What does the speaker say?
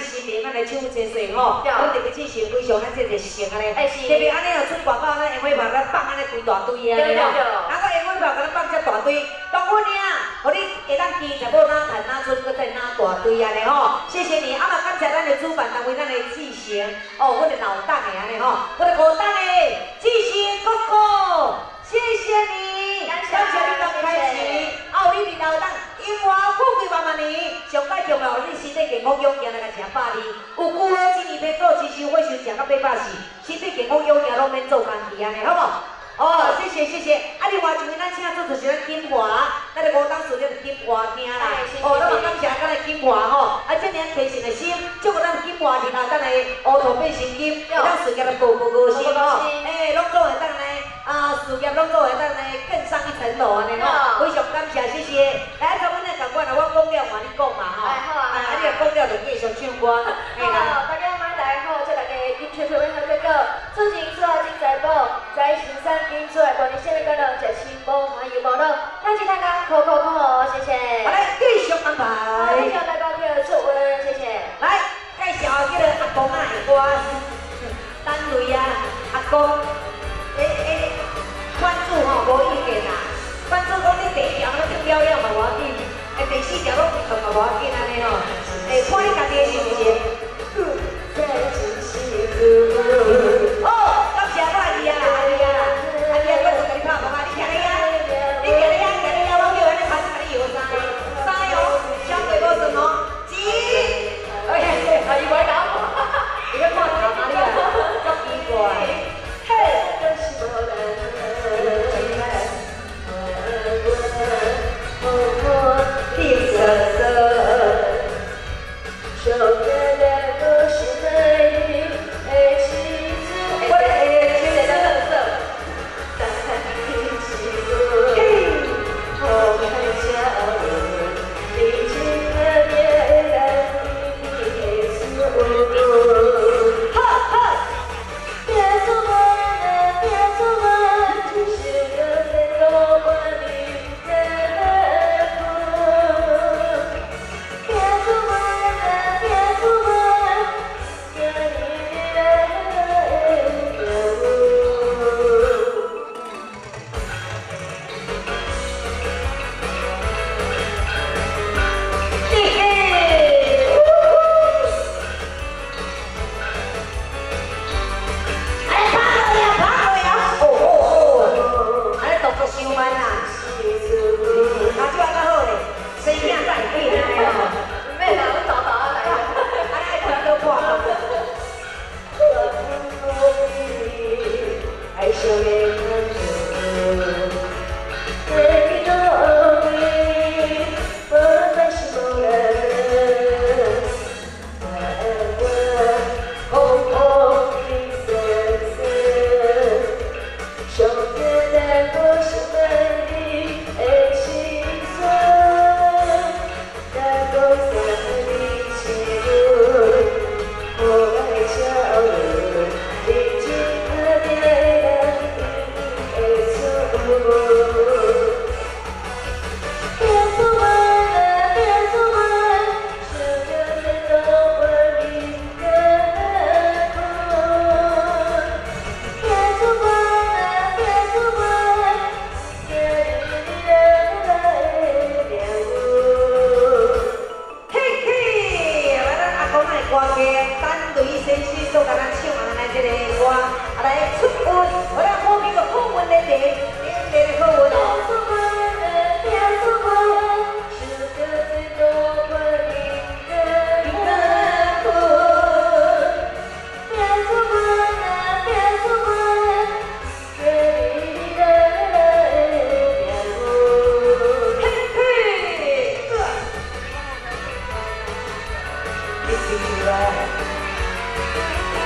新年，咱来唱这首吼，咱特别进行非常咱这个成安尼，特别安尼又出广告，咱烟花炮咱放安尼规大堆啊，吼，啊个烟花炮甲咱放遮大堆，当阮啊，互你下当记在要哪谈哪村，搁再哪大堆安尼吼，谢谢你，啊嘛感谢咱的主办单位，咱的进行，哦，阮的老大的安尼吼，我的老大的康勇健来个食百二，有久好一年要做，一收火烧食到八百四，身体健康勇健拢免做工期安尼，好无？哦，谢谢谢谢。啊，另外一位咱请做就是咱金华，咱个五当时咧金华听啦。哦，咱嘛感谢咱个金华吼，啊，这年提成的心，祝福咱金华日后等来乌头变成金，咱事业来步步高升了就继续唱歌。好，大家晚大好，祝大家金雀翠花开个，出钱出啊金财宝，在心山。今出来过年，新年快乐，节庆无欢迎无乐，大吉大利，口口口好，谢谢。好嘞，继续安排。继续来到第二祝福的人，谢谢。来介绍这个阿公啊的歌，单位啊，阿公，诶诶，关注吼无意见啦，关注讲你第一条那个表演嘛无要紧，诶第四条拢嘛无要紧安尼吼，诶看你家己的心情。be right.